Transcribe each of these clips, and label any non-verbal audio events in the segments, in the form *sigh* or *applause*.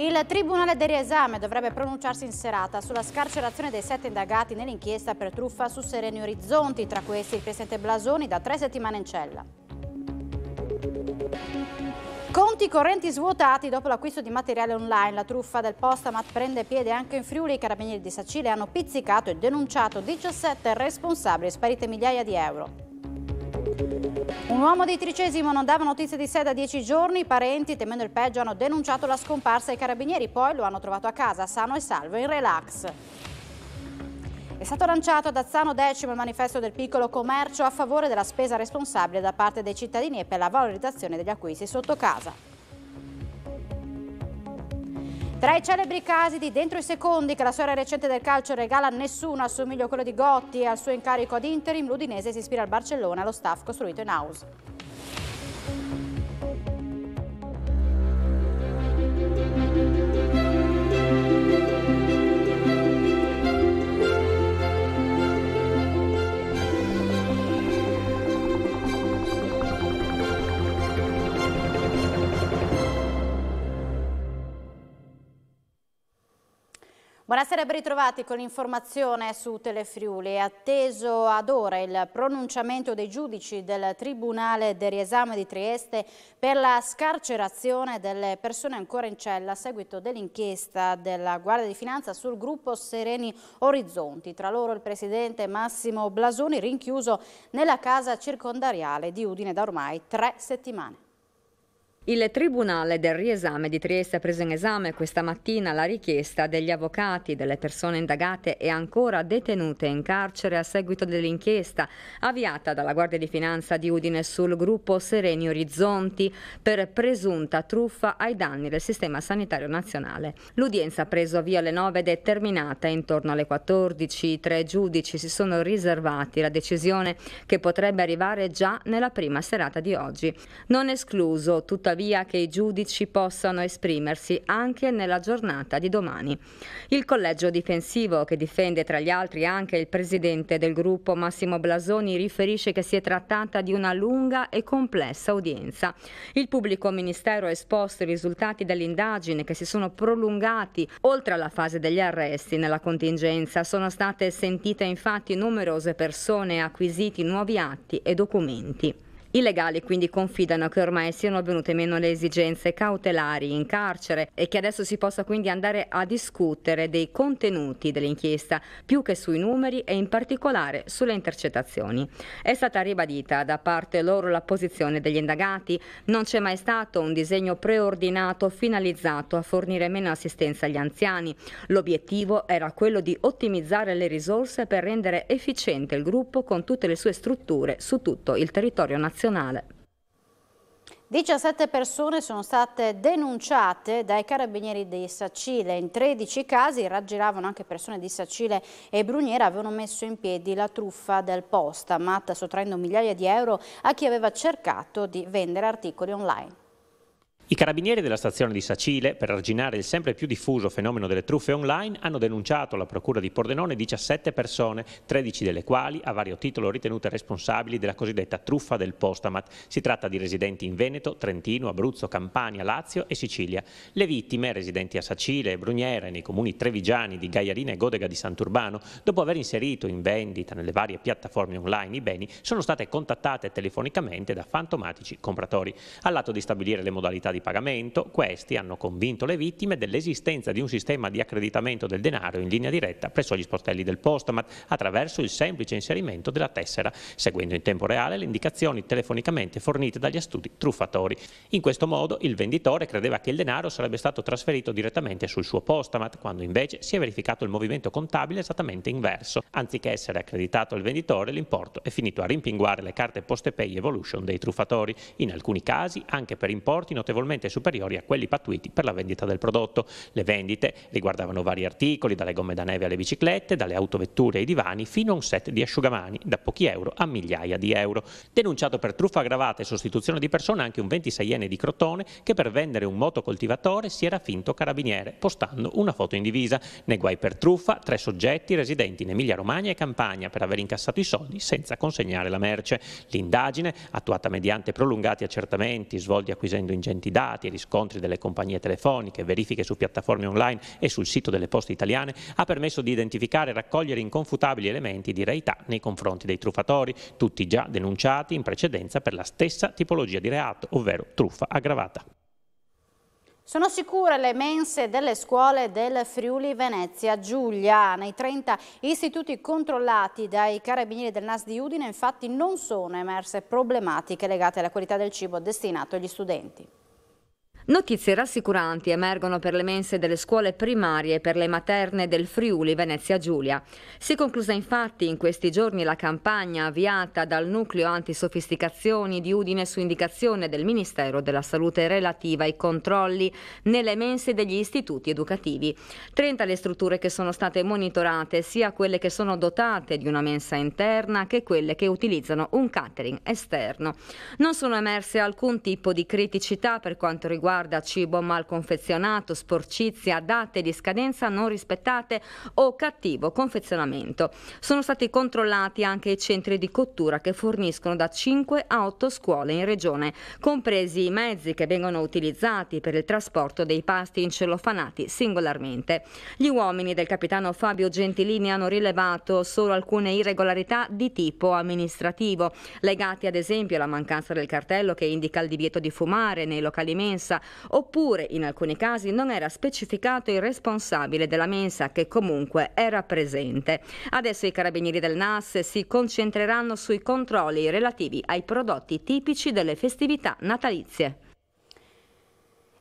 Il Tribunale del riesame dovrebbe pronunciarsi in serata sulla scarcerazione dei sette indagati nell'inchiesta per truffa su Sereni Orizzonti, tra questi il presidente Blasoni da tre settimane in cella. Conti correnti svuotati dopo l'acquisto di materiale online. La truffa del Postamat prende piede anche in Friuli. I carabinieri di Sacile hanno pizzicato e denunciato 17 responsabili, sparite migliaia di euro. Un uomo di Tricesimo non dava notizie di sé da dieci giorni, i parenti, temendo il peggio, hanno denunciato la scomparsa ai carabinieri, poi lo hanno trovato a casa, sano e salvo, in relax. È stato lanciato ad Azzano X il manifesto del piccolo commercio a favore della spesa responsabile da parte dei cittadini e per la valorizzazione degli acquisti sotto casa. Tra i celebri casi di dentro i secondi che la storia recente del calcio regala a nessuno, assomiglio a quello di Gotti e al suo incarico ad interim, l'Udinese si ispira al Barcellona allo staff costruito in house. Buonasera e ben ritrovati con l'informazione su Telefriuli. È atteso ad ora il pronunciamento dei giudici del Tribunale del riesame di Trieste per la scarcerazione delle persone ancora in cella a seguito dell'inchiesta della Guardia di Finanza sul gruppo Sereni Orizzonti. Tra loro il presidente Massimo Blasoni rinchiuso nella casa circondariale di Udine da ormai tre settimane. Il Tribunale del riesame di Trieste ha preso in esame questa mattina la richiesta degli avvocati delle persone indagate e ancora detenute in carcere a seguito dell'inchiesta avviata dalla Guardia di Finanza di Udine sul gruppo Sereni Orizzonti per presunta truffa ai danni del sistema sanitario nazionale. L'udienza ha preso via alle 9 ed è terminata intorno alle 14. I tre giudici si sono riservati la decisione che potrebbe arrivare già nella prima serata di oggi. Non escluso tuttavia tuttavia che i giudici possano esprimersi anche nella giornata di domani. Il collegio difensivo, che difende tra gli altri anche il presidente del gruppo Massimo Blasoni, riferisce che si è trattata di una lunga e complessa udienza. Il pubblico ministero ha esposto i risultati dell'indagine che si sono prolungati oltre alla fase degli arresti nella contingenza. Sono state sentite infatti numerose persone e acquisiti nuovi atti e documenti. I legali quindi confidano che ormai siano venute meno le esigenze cautelari in carcere e che adesso si possa quindi andare a discutere dei contenuti dell'inchiesta più che sui numeri e in particolare sulle intercettazioni. È stata ribadita da parte loro la posizione degli indagati, non c'è mai stato un disegno preordinato finalizzato a fornire meno assistenza agli anziani. L'obiettivo era quello di ottimizzare le risorse per rendere efficiente il gruppo con tutte le sue strutture su tutto il territorio nazionale nazionale. 17 persone sono state denunciate dai carabinieri di Sacile. In 13 casi raggiravano anche persone di Sacile e Bruniera avevano messo in piedi la truffa del posta, Matta sottraendo migliaia di euro a chi aveva cercato di vendere articoli online. I carabinieri della stazione di Sacile, per arginare il sempre più diffuso fenomeno delle truffe online, hanno denunciato alla Procura di Pordenone 17 persone, 13 delle quali a vario titolo ritenute responsabili della cosiddetta truffa del Postamat. Si tratta di residenti in Veneto, Trentino, Abruzzo, Campania, Lazio e Sicilia. Le vittime, residenti a Sacile e Bruniera e nei comuni trevigiani di Gaiarina e Godega di Sant'Urbano, dopo aver inserito in vendita nelle varie piattaforme online i beni, sono state contattate telefonicamente da fantomatici compratori. All'atto di stabilire le modalità di di pagamento, questi hanno convinto le vittime dell'esistenza di un sistema di accreditamento del denaro in linea diretta presso gli sportelli del Postomat attraverso il semplice inserimento della tessera, seguendo in tempo reale le indicazioni telefonicamente fornite dagli astuti truffatori. In questo modo il venditore credeva che il denaro sarebbe stato trasferito direttamente sul suo Postomat, quando invece si è verificato il movimento contabile esattamente inverso. Anziché essere accreditato il venditore, l'importo è finito a rimpinguare le carte PostePay Evolution dei truffatori, in alcuni casi anche per importi notevolmente notevolmente superiori a quelli pattuiti per la vendita del prodotto. Le vendite riguardavano vari articoli, dalle gomme da neve alle biciclette, dalle autovetture ai divani, fino a un set di asciugamani, da pochi euro a migliaia di euro. Denunciato per truffa aggravata e sostituzione di persona anche un 26enne di Crotone che per vendere un motocoltivatore si era finto carabiniere, postando una foto in divisa. Nei guai per truffa, tre soggetti residenti in Emilia-Romagna e Campania per aver incassato i soldi senza consegnare la merce. L'indagine, attuata mediante prolungati accertamenti svolti acquisendo ingenti dati, dati e riscontri delle compagnie telefoniche, verifiche su piattaforme online e sul sito delle poste italiane, ha permesso di identificare e raccogliere inconfutabili elementi di reità nei confronti dei truffatori, tutti già denunciati in precedenza per la stessa tipologia di reato, ovvero truffa aggravata. Sono sicure le mense delle scuole del Friuli Venezia Giulia. Nei 30 istituti controllati dai carabinieri del NAS di Udine infatti non sono emerse problematiche legate alla qualità del cibo destinato agli studenti. Notizie rassicuranti emergono per le mense delle scuole primarie e per le materne del Friuli Venezia Giulia. Si è conclusa infatti in questi giorni la campagna avviata dal nucleo antisofisticazioni di Udine su indicazione del Ministero della Salute relativa ai controlli nelle mense degli istituti educativi. 30 le strutture che sono state monitorate, sia quelle che sono dotate di una mensa interna che quelle che utilizzano un catering esterno. Non sono emerse alcun tipo di criticità per quanto riguarda riguarda cibo mal confezionato, sporcizia, date di scadenza non rispettate o cattivo confezionamento. Sono stati controllati anche i centri di cottura che forniscono da 5 a 8 scuole in regione, compresi i mezzi che vengono utilizzati per il trasporto dei pasti incellofanati singolarmente. Gli uomini del capitano Fabio Gentilini hanno rilevato solo alcune irregolarità di tipo amministrativo, legati ad esempio alla mancanza del cartello che indica il divieto di fumare nei locali mensa oppure in alcuni casi non era specificato il responsabile della mensa che comunque era presente. Adesso i carabinieri del NAS si concentreranno sui controlli relativi ai prodotti tipici delle festività natalizie.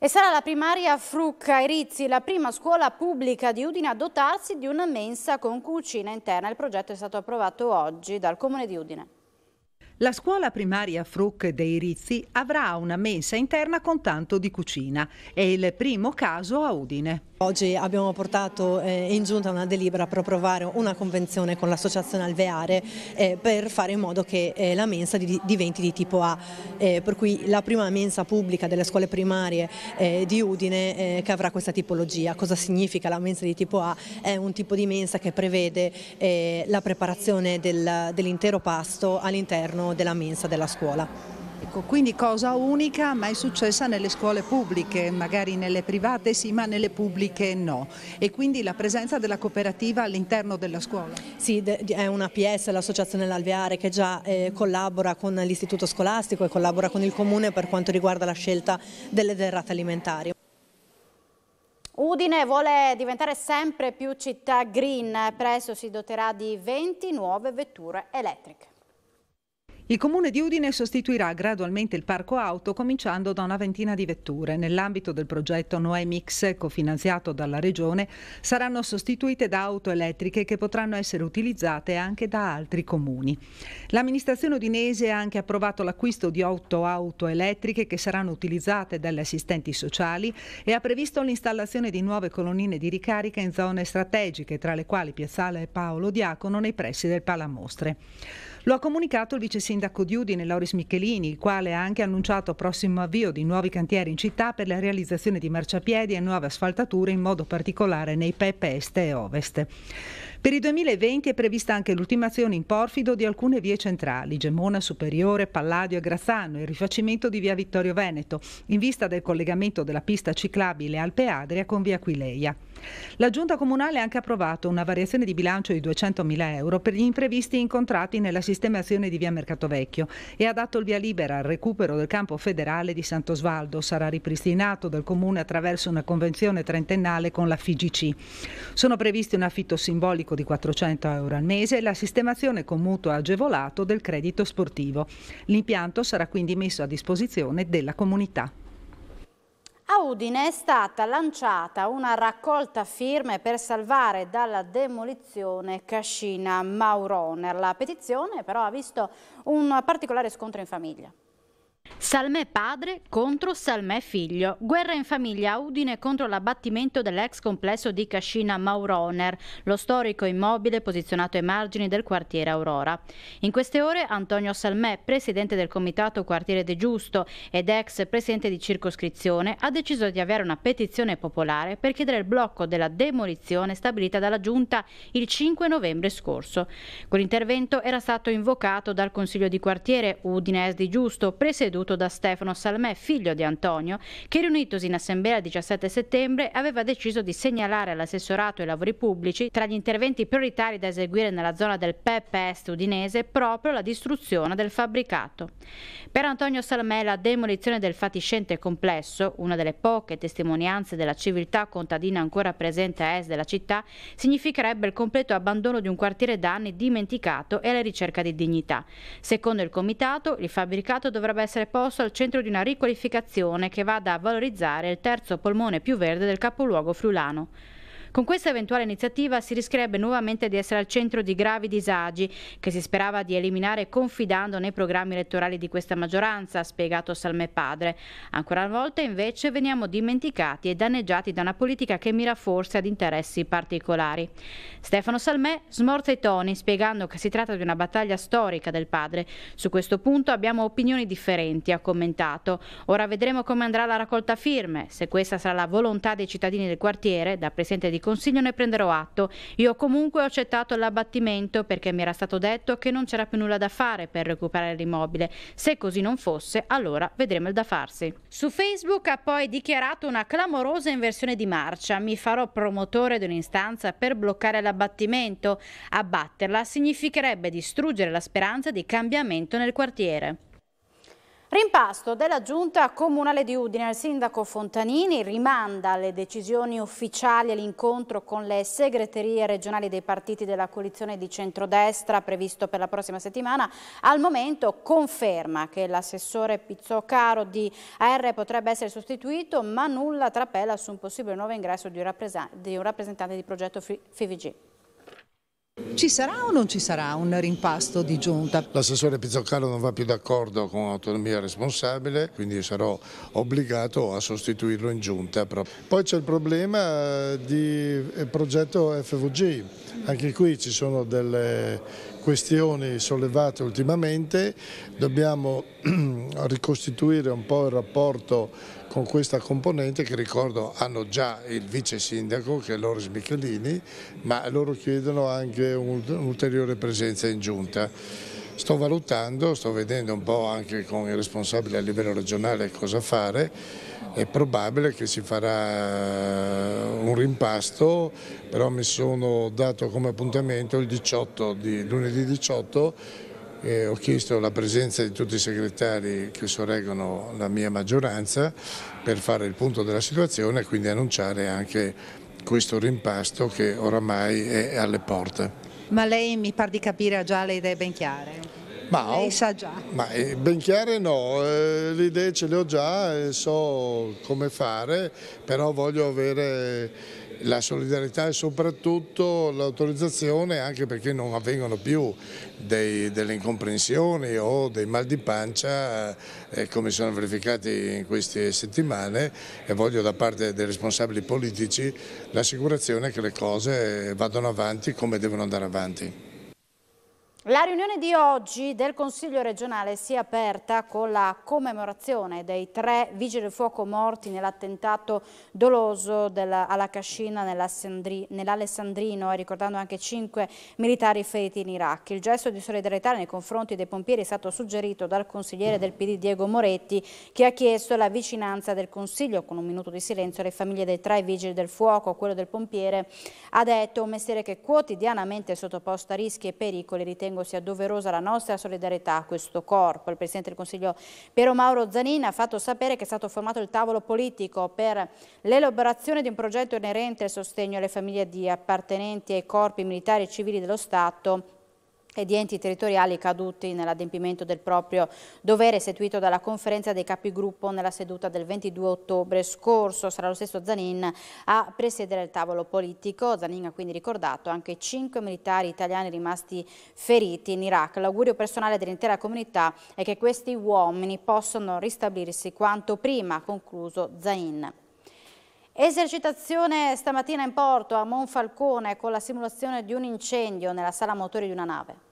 E sarà la primaria Frucca ai Rizzi, la prima scuola pubblica di Udine a dotarsi di una mensa con cucina interna. Il progetto è stato approvato oggi dal Comune di Udine. La scuola primaria Fruc dei Rizzi avrà una mensa interna con tanto di cucina. È il primo caso a Udine. Oggi abbiamo portato eh, in giunta una delibera per approvare una convenzione con l'associazione Alveare eh, per fare in modo che eh, la mensa di, diventi di tipo A, per cui la prima mensa pubblica delle scuole primarie di Udine che avrà questa tipologia. Cosa significa la mensa di tipo A? È un tipo di mensa che prevede la preparazione del, dell'intero pasto all'interno della mensa della scuola. Ecco, quindi cosa unica mai successa nelle scuole pubbliche, magari nelle private sì, ma nelle pubbliche no. E quindi la presenza della cooperativa all'interno della scuola? Sì, è una PS, l'associazione L'Alveare, che già eh, collabora con l'istituto scolastico e collabora con il comune per quanto riguarda la scelta delle derrate alimentari. Udine vuole diventare sempre più città green, presto si doterà di 20 nuove vetture elettriche. Il comune di Udine sostituirà gradualmente il parco auto cominciando da una ventina di vetture. Nell'ambito del progetto Noè Mix cofinanziato dalla regione saranno sostituite da auto elettriche che potranno essere utilizzate anche da altri comuni. L'amministrazione udinese ha anche approvato l'acquisto di otto auto elettriche che saranno utilizzate dalle assistenti sociali e ha previsto l'installazione di nuove colonnine di ricarica in zone strategiche tra le quali Piazzale Paolo Diacono nei pressi del Palamostre. Lo ha comunicato il vice sindaco di Udine, Loris Michelini, il quale ha anche annunciato prossimo avvio di nuovi cantieri in città per la realizzazione di marciapiedi e nuove asfaltature, in modo particolare nei PEP Est e Ovest. Per il 2020 è prevista anche l'ultimazione in porfido di alcune vie centrali, Gemona Superiore, Palladio e Grazzano e il rifacimento di via Vittorio Veneto, in vista del collegamento della pista ciclabile Alpe Adria con via Aquileia. La Giunta Comunale ha anche approvato una variazione di bilancio di 200.000 euro per gli imprevisti incontrati nella sistemazione di via Mercato Vecchio e ha dato il via libera al recupero del campo federale di Sant'Osvaldo. Sarà ripristinato dal Comune attraverso una convenzione trentennale con la FIGC. Sono previsti un affitto simbolico di 400 euro al mese e la sistemazione con mutuo agevolato del credito sportivo. L'impianto sarà quindi messo a disposizione della comunità. A Udine è stata lanciata una raccolta firme per salvare dalla demolizione Cascina Mauroner. La petizione però ha visto un particolare scontro in famiglia. Salmè padre contro Salmè figlio. Guerra in famiglia Udine contro l'abbattimento dell'ex complesso di Cascina Mauroner, lo storico immobile posizionato ai margini del quartiere Aurora. In queste ore Antonio Salmè, presidente del comitato quartiere De Giusto ed ex presidente di circoscrizione, ha deciso di avere una petizione popolare per chiedere il blocco della demolizione stabilita dalla giunta il 5 novembre scorso. Quell'intervento era stato invocato dal consiglio di quartiere Udine Es di Giusto, presieduto presieduto da Stefano Salmè, figlio di Antonio, che riunitosi in assemblea il 17 settembre aveva deciso di segnalare all'assessorato ai lavori pubblici tra gli interventi prioritari da eseguire nella zona del PEP Est udinese proprio la distruzione del fabbricato. Per Antonio Salmè la demolizione del fatiscente complesso, una delle poche testimonianze della civiltà contadina ancora presente a est della città, significherebbe il completo abbandono di un quartiere d'anni dimenticato e la ricerca di dignità. Secondo il comitato, il fabbricato dovrebbe essere posto al centro di una riqualificazione che vada a valorizzare il terzo polmone più verde del capoluogo friulano. Con questa eventuale iniziativa si rischierebbe nuovamente di essere al centro di gravi disagi che si sperava di eliminare confidando nei programmi elettorali di questa maggioranza, ha spiegato Salme Padre. Ancora una volta invece veniamo dimenticati e danneggiati da una politica che mira forse ad interessi particolari. Stefano Salmè smorza i toni spiegando che si tratta di una battaglia storica del padre. Su questo punto abbiamo opinioni differenti, ha commentato. Ora vedremo come andrà la raccolta firme. Se questa sarà la volontà dei cittadini del quartiere, da presidente di di consiglio ne prenderò atto. Io comunque ho accettato l'abbattimento perché mi era stato detto che non c'era più nulla da fare per recuperare l'immobile. Se così non fosse, allora vedremo il da farsi. Su Facebook ha poi dichiarato una clamorosa inversione di marcia. Mi farò promotore di un'istanza per bloccare l'abbattimento. Abbatterla significherebbe distruggere la speranza di cambiamento nel quartiere. Rimpasto della giunta comunale di Udine. Il sindaco Fontanini rimanda le decisioni ufficiali all'incontro con le segreterie regionali dei partiti della coalizione di centrodestra previsto per la prossima settimana. Al momento conferma che l'assessore Pizzocaro di AR potrebbe essere sostituito ma nulla trapela su un possibile nuovo ingresso di un rappresentante di progetto FIVG. Ci sarà o non ci sarà un rimpasto di giunta? L'assessore Pizzoccaro non va più d'accordo con autonomia responsabile, quindi sarò obbligato a sostituirlo in giunta. Poi c'è il problema di eh, progetto FVG, anche qui ci sono delle questioni sollevate ultimamente, dobbiamo *clears throat* ricostituire un po' il rapporto con questa componente che ricordo hanno già il vice sindaco che è Loris Michelini, ma loro chiedono anche un'ulteriore presenza in giunta. Sto valutando, sto vedendo un po' anche con i responsabili a livello regionale cosa fare, è probabile che si farà un rimpasto, però mi sono dato come appuntamento il 18 di, lunedì 18 eh, ho chiesto la presenza di tutti i segretari che sorreggono la mia maggioranza per fare il punto della situazione e quindi annunciare anche questo rimpasto che oramai è alle porte. Ma lei mi pare di capire ha già le idee ben chiare? Ma, lei sa già? Ma eh, ben chiare no, eh, le idee ce le ho già e so come fare, però voglio avere la solidarietà e soprattutto l'autorizzazione anche perché non avvengono più dei, delle incomprensioni o dei mal di pancia eh, come sono verificati in queste settimane e voglio da parte dei responsabili politici l'assicurazione che le cose vadano avanti come devono andare avanti. La riunione di oggi del Consiglio regionale si è aperta con la commemorazione dei tre vigili del fuoco morti nell'attentato doloso della, alla Cascina nell'Alessandrino e ricordando anche cinque militari feriti in Iraq. Il gesto di solidarietà nei confronti dei pompieri è stato suggerito dal consigliere del PD Diego Moretti che ha chiesto la vicinanza del Consiglio con un minuto di silenzio alle famiglie dei tre vigili del fuoco. Quello del pompiere ha detto un mestiere che quotidianamente è sottoposto a rischi e pericoli ritengo ritengo sia doverosa la nostra solidarietà a questo corpo. Il Presidente del Consiglio Piero Mauro Zanini ha fatto sapere che è stato formato il tavolo politico per l'elaborazione di un progetto inerente al sostegno alle famiglie di appartenenti ai corpi militari e civili dello Stato e di enti territoriali caduti nell'adempimento del proprio dovere istituito dalla conferenza dei capigruppo nella seduta del 22 ottobre scorso. Sarà lo stesso Zanin a presiedere il tavolo politico. Zanin ha quindi ricordato anche cinque militari italiani rimasti feriti in Iraq. L'augurio personale dell'intera comunità è che questi uomini possano ristabilirsi quanto prima, ha concluso Zain. Esercitazione stamattina in porto a Monfalcone con la simulazione di un incendio nella sala motori di una nave.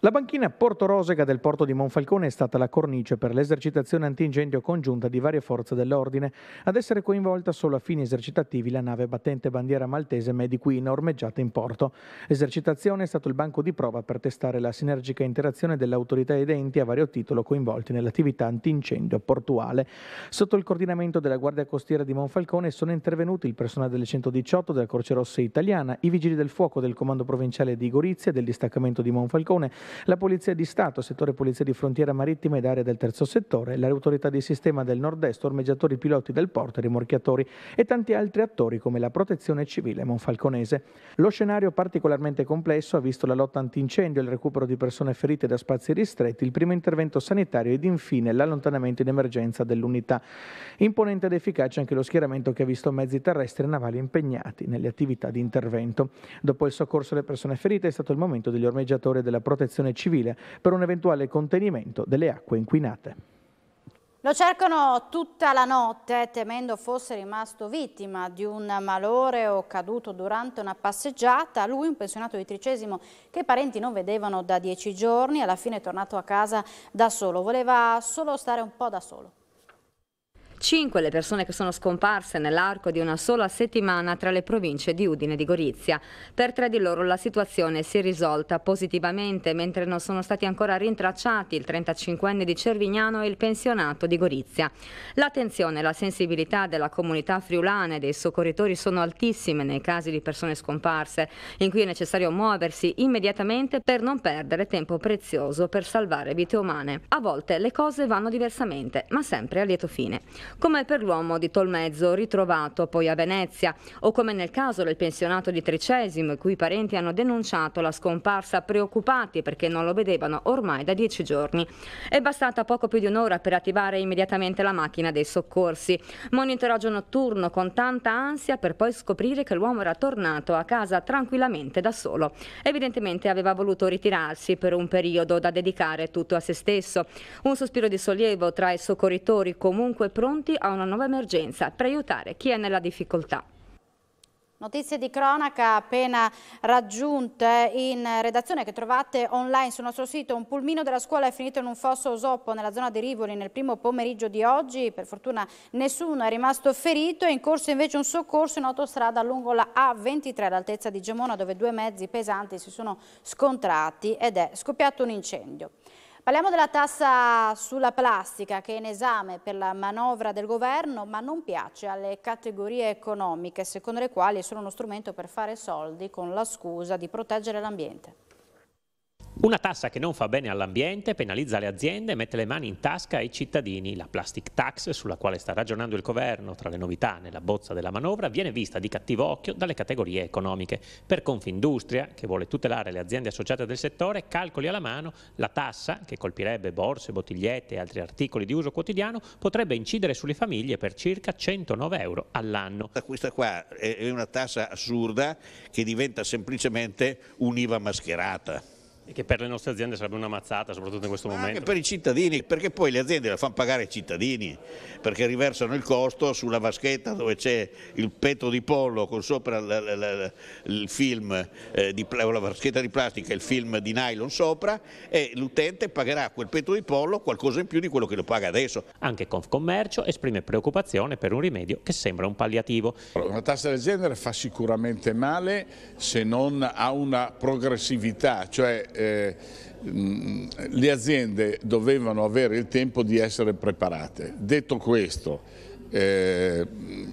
La banchina Porto Rosega del porto di Monfalcone è stata la cornice per l'esercitazione antincendio congiunta di varie forze dell'ordine. Ad essere coinvolta solo a fini esercitativi la nave battente bandiera maltese Mediqueen ormeggiata in porto. L'esercitazione è stato il banco di prova per testare la sinergica interazione delle autorità ed enti a vario titolo coinvolti nell'attività antincendio portuale. Sotto il coordinamento della Guardia Costiera di Monfalcone sono intervenuti il personale delle 118 della Croce Rossa Italiana, i vigili del fuoco del Comando Provinciale di Gorizia e del distaccamento di Monfalcone, la Polizia di Stato, settore Polizia di Frontiera Marittima ed Area del Terzo Settore, le autorità di sistema del Nord-Est, ormeggiatori piloti del porto, rimorchiatori e tanti altri attori come la Protezione Civile Monfalconese. Lo scenario particolarmente complesso ha visto la lotta antincendio, il recupero di persone ferite da spazi ristretti, il primo intervento sanitario ed infine l'allontanamento in emergenza dell'unità. Imponente ed efficace anche lo schieramento che ha visto mezzi terrestri e navali impegnati nelle attività di intervento. Dopo il soccorso alle persone ferite è stato il momento degli ormeggiatori della Protezione protezione civile per un eventuale contenimento delle acque inquinate. Lo cercano tutta la notte, temendo fosse rimasto vittima di un malore o caduto durante una passeggiata. Lui, un pensionato di tricesimo che i parenti non vedevano da dieci giorni, alla fine è tornato a casa da solo. Voleva solo stare un po' da solo. Cinque le persone che sono scomparse nell'arco di una sola settimana tra le province di Udine e di Gorizia. Per tre di loro la situazione si è risolta positivamente, mentre non sono stati ancora rintracciati il 35enne di Cervignano e il pensionato di Gorizia. L'attenzione e la sensibilità della comunità friulana e dei soccorritori sono altissime nei casi di persone scomparse, in cui è necessario muoversi immediatamente per non perdere tempo prezioso per salvare vite umane. A volte le cose vanno diversamente, ma sempre a lieto fine come per l'uomo di Tolmezzo ritrovato poi a Venezia o come nel caso del pensionato di Tricesimo i cui parenti hanno denunciato la scomparsa preoccupati perché non lo vedevano ormai da dieci giorni. È bastata poco più di un'ora per attivare immediatamente la macchina dei soccorsi. Monitoraggio notturno con tanta ansia per poi scoprire che l'uomo era tornato a casa tranquillamente da solo. Evidentemente aveva voluto ritirarsi per un periodo da dedicare tutto a se stesso. Un sospiro di sollievo tra i soccorritori comunque pronti pronti a una nuova emergenza per aiutare chi è nella difficoltà. Notizie di cronaca appena raggiunte in redazione che trovate online sul nostro sito. Un pulmino della scuola è finito in un fosso osoppo nella zona di Rivoli nel primo pomeriggio di oggi. Per fortuna nessuno è rimasto ferito. È in corso invece un soccorso in autostrada lungo la A23 all'altezza di Gemona dove due mezzi pesanti si sono scontrati ed è scoppiato un incendio. Parliamo della tassa sulla plastica che è in esame per la manovra del governo ma non piace alle categorie economiche secondo le quali è solo uno strumento per fare soldi con la scusa di proteggere l'ambiente. Una tassa che non fa bene all'ambiente, penalizza le aziende e mette le mani in tasca ai cittadini. La plastic tax, sulla quale sta ragionando il governo tra le novità nella bozza della manovra, viene vista di cattivo occhio dalle categorie economiche. Per Confindustria, che vuole tutelare le aziende associate del settore, calcoli alla mano, la tassa, che colpirebbe borse, bottigliette e altri articoli di uso quotidiano, potrebbe incidere sulle famiglie per circa 109 euro all'anno. Questa qua è una tassa assurda che diventa semplicemente un'IVA mascherata. E che per le nostre aziende sarebbe una mazzata, soprattutto in questo Ma momento. Anche per i cittadini, perché poi le aziende la fanno pagare i cittadini, perché riversano il costo sulla vaschetta dove c'è il petto di pollo con sopra l, l, l, il film, eh, di, la vaschetta di plastica e il film di nylon sopra e l'utente pagherà quel petto di pollo qualcosa in più di quello che lo paga adesso. Anche Confcommercio esprime preoccupazione per un rimedio che sembra un palliativo. Una tassa del genere fa sicuramente male se non ha una progressività, cioè eh, le aziende dovevano avere il tempo di essere preparate. Detto questo, eh,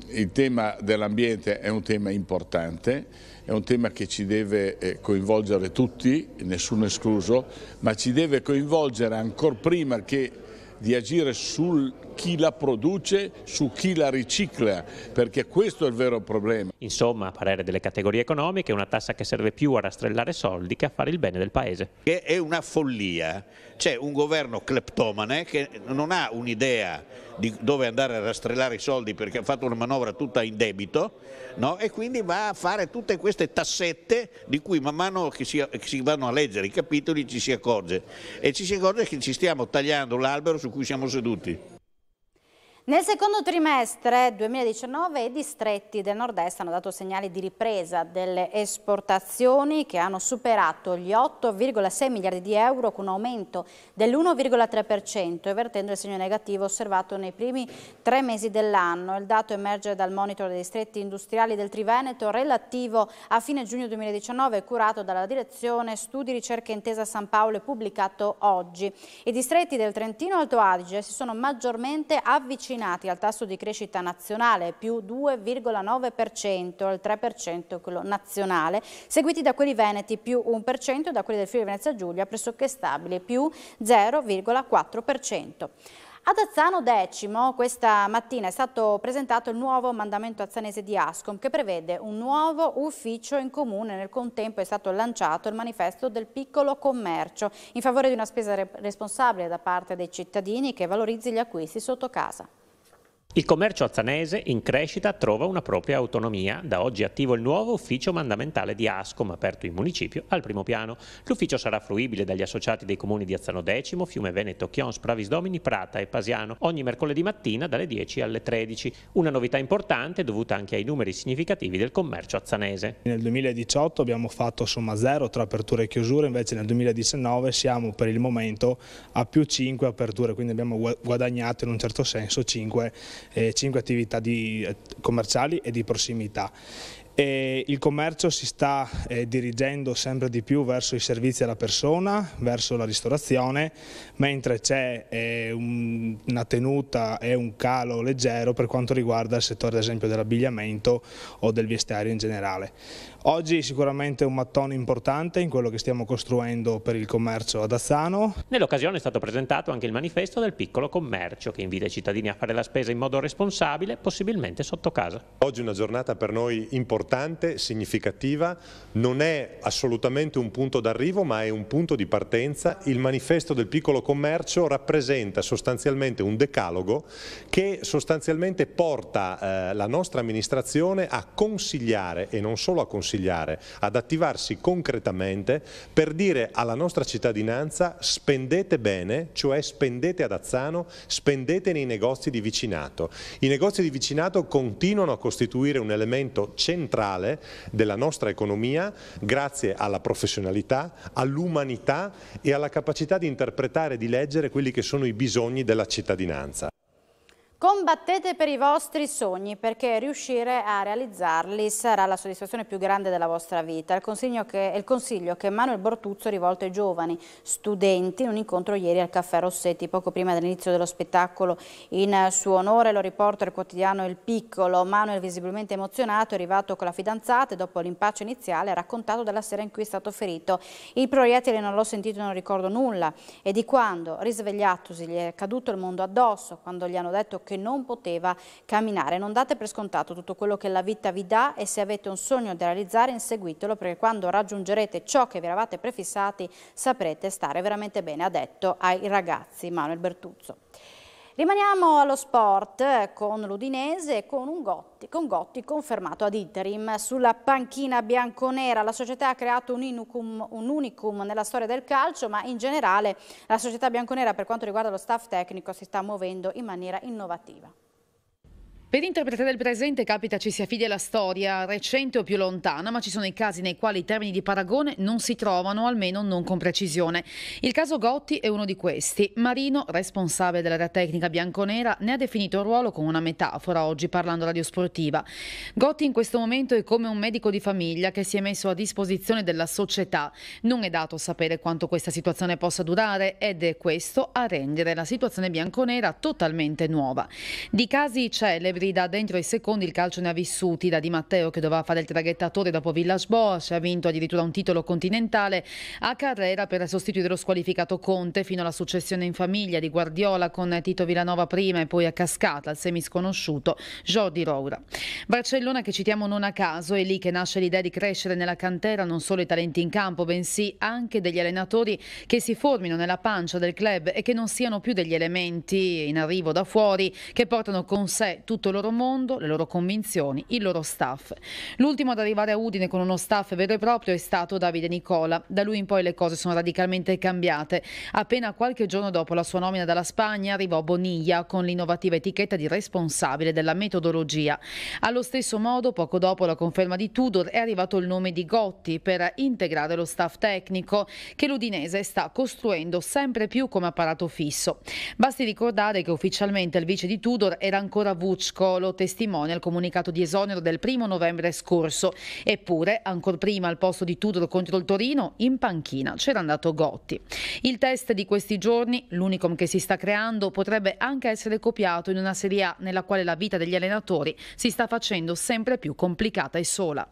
il tema dell'ambiente è un tema importante, è un tema che ci deve eh, coinvolgere tutti, nessuno escluso, ma ci deve coinvolgere ancora prima che di agire sul chi la produce, su chi la ricicla, perché questo è il vero problema. Insomma, a parere delle categorie economiche, è una tassa che serve più a rastrellare soldi che a fare il bene del Paese. È una follia. C'è un governo cleptomane che non ha un'idea di dove andare a rastrellare i soldi perché ha fatto una manovra tutta in debito no? e quindi va a fare tutte queste tassette di cui man mano che si, che si vanno a leggere i capitoli ci si accorge e ci si accorge che ci stiamo tagliando l'albero su cui siamo seduti. Nel secondo trimestre 2019 i distretti del nord-est hanno dato segnali di ripresa delle esportazioni che hanno superato gli 8,6 miliardi di euro con un aumento dell'1,3% evertendo il segno negativo osservato nei primi tre mesi dell'anno. Il dato emerge dal monitor dei distretti industriali del Triveneto relativo a fine giugno 2019 curato dalla direzione Studi Ricerca Intesa San Paolo e pubblicato oggi. I distretti del Trentino Alto Adige si sono maggiormente avvicinati avvicinati al tasso di crescita nazionale più 2,9%, il 3% quello nazionale, seguiti da quelli veneti più 1% e da quelli del Friuli Venezia Giulia pressoché stabili più 0,4%. Ad Azzano Decimo questa mattina è stato presentato il nuovo mandamento azzanese di Ascom che prevede un nuovo ufficio in comune. Nel contempo è stato lanciato il manifesto del piccolo commercio in favore di una spesa responsabile da parte dei cittadini che valorizzi gli acquisti sotto casa. Il commercio azzanese in crescita trova una propria autonomia. Da oggi è attivo il nuovo ufficio mandamentale di Ascom, aperto in municipio al primo piano. L'ufficio sarà fruibile dagli associati dei comuni di Azzano Decimo, Fiume Veneto, Chions, Pravisdomini, Prata e Pasiano, ogni mercoledì mattina dalle 10 alle 13. Una novità importante dovuta anche ai numeri significativi del commercio azzanese. Nel 2018 abbiamo fatto somma zero tra aperture e chiusure, invece nel 2019 siamo per il momento a più 5 aperture, quindi abbiamo guadagnato in un certo senso 5 eh, 5 attività di, eh, commerciali e di prossimità. E il commercio si sta eh, dirigendo sempre di più verso i servizi alla persona, verso la ristorazione, mentre c'è eh, un, una tenuta e un calo leggero per quanto riguarda il settore ad esempio dell'abbigliamento o del vestiario in generale. Oggi sicuramente un mattone importante in quello che stiamo costruendo per il commercio ad Azzano. Nell'occasione è stato presentato anche il manifesto del piccolo commercio che invita i cittadini a fare la spesa in modo responsabile, possibilmente sotto casa. Oggi è una giornata per noi importante, significativa, non è assolutamente un punto d'arrivo ma è un punto di partenza. Il manifesto del piccolo commercio rappresenta sostanzialmente un decalogo che sostanzialmente porta eh, la nostra amministrazione a consigliare e non solo a consigliare consigliare ad attivarsi concretamente per dire alla nostra cittadinanza spendete bene, cioè spendete ad Azzano, spendete nei negozi di vicinato. I negozi di vicinato continuano a costituire un elemento centrale della nostra economia grazie alla professionalità, all'umanità e alla capacità di interpretare e di leggere quelli che sono i bisogni della cittadinanza. Combattete per i vostri sogni perché riuscire a realizzarli sarà la soddisfazione più grande della vostra vita. Il che, il consiglio che Manuel Bortuzzo rivolto ai giovani studenti in un incontro ieri al Caffè Rossetti, poco prima dell'inizio dello spettacolo in suo onore. Lo riporta il quotidiano Il Piccolo. Manuel, visibilmente emozionato, è arrivato con la fidanzata e dopo l'impaccio iniziale ha raccontato della sera in cui è stato ferito. Il proiettile non l'ho sentito e non ricordo nulla e di quando, risvegliatosi, gli è caduto il mondo addosso, quando gli hanno detto che che non poteva camminare. Non date per scontato tutto quello che la vita vi dà e se avete un sogno da realizzare inseguitelo perché quando raggiungerete ciò che vi eravate prefissati saprete stare veramente bene, ha detto ai ragazzi Manuel Bertuzzo. Rimaniamo allo sport con l'Udinese con un Gotti, con Gotti confermato ad interim sulla panchina bianconera. La società ha creato un unicum, un unicum, nella storia del calcio, ma in generale la società bianconera per quanto riguarda lo staff tecnico si sta muovendo in maniera innovativa. Per interpretare il presente capita ci si affidi alla storia, recente o più lontana, ma ci sono i casi nei quali i termini di paragone non si trovano, almeno non con precisione. Il caso Gotti è uno di questi. Marino, responsabile dell'area tecnica bianconera, ne ha definito il ruolo con una metafora oggi parlando radiosportiva. Gotti in questo momento è come un medico di famiglia che si è messo a disposizione della società. Non è dato sapere quanto questa situazione possa durare ed è questo a rendere la situazione bianconera totalmente nuova. Di casi celebri da dentro i secondi il calcio ne ha vissuti, da Di Matteo che doveva fare il traghettatore dopo Villas Boas, ha vinto addirittura un titolo continentale, a Carrera per sostituire lo squalificato Conte fino alla successione in famiglia di Guardiola con Tito Villanova prima e poi a cascata al semisconosciuto Jordi Roura. Barcellona che citiamo non a caso, è lì che nasce l'idea di crescere nella cantera non solo i talenti in campo, bensì anche degli allenatori che si formino nella pancia del club e che non siano più degli elementi in arrivo da fuori che portano con sé tutto il loro mondo, le loro convinzioni, il loro staff. L'ultimo ad arrivare a Udine con uno staff vero e proprio è stato Davide Nicola. Da lui in poi le cose sono radicalmente cambiate. Appena qualche giorno dopo la sua nomina dalla Spagna arrivò Boniglia con l'innovativa etichetta di responsabile della metodologia. Allo stesso modo, poco dopo la conferma di Tudor è arrivato il nome di Gotti per integrare lo staff tecnico che l'Udinese sta costruendo sempre più come apparato fisso. Basti ricordare che ufficialmente il vice di Tudor era ancora Vucco, lo testimonia il comunicato di esonero del primo novembre scorso. Eppure, ancora prima al posto di Tudor contro il Torino, in panchina c'era andato Gotti. Il test di questi giorni, l'unicum che si sta creando, potrebbe anche essere copiato in una Serie A nella quale la vita degli allenatori si sta facendo sempre più complicata e sola.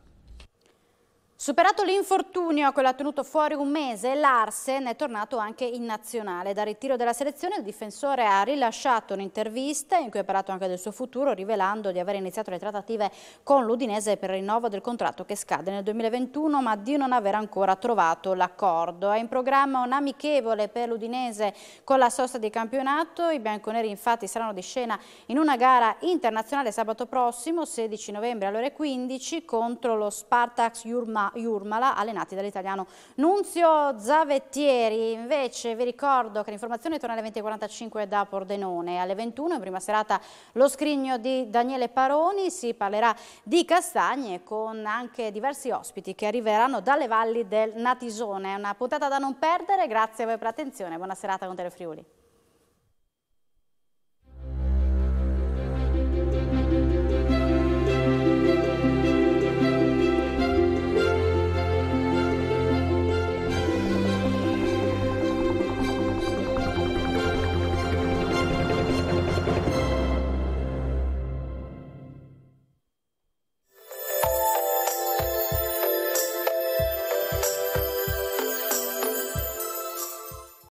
Superato l'infortunio cui l'ha tenuto fuori un mese, Larsen è tornato anche in nazionale. Dal ritiro della selezione il difensore ha rilasciato un'intervista in cui ha parlato anche del suo futuro, rivelando di aver iniziato le trattative con l'Udinese per il rinnovo del contratto che scade nel 2021, ma di non aver ancora trovato l'accordo. È in programma un amichevole per l'Udinese con la sosta di campionato. I bianconeri infatti saranno di scena in una gara internazionale sabato prossimo, 16 novembre alle ore 15, contro lo Spartax Jurma Jurmala, allenati dall'italiano Nunzio Zavettieri. Invece vi ricordo che l'informazione torna alle 20.45 da Pordenone. Alle 21 in prima serata lo scrigno di Daniele Paroni, si parlerà di castagne con anche diversi ospiti che arriveranno dalle valli del Natisone. Una puntata da non perdere, grazie a voi per l'attenzione, buona serata con Telefriuli.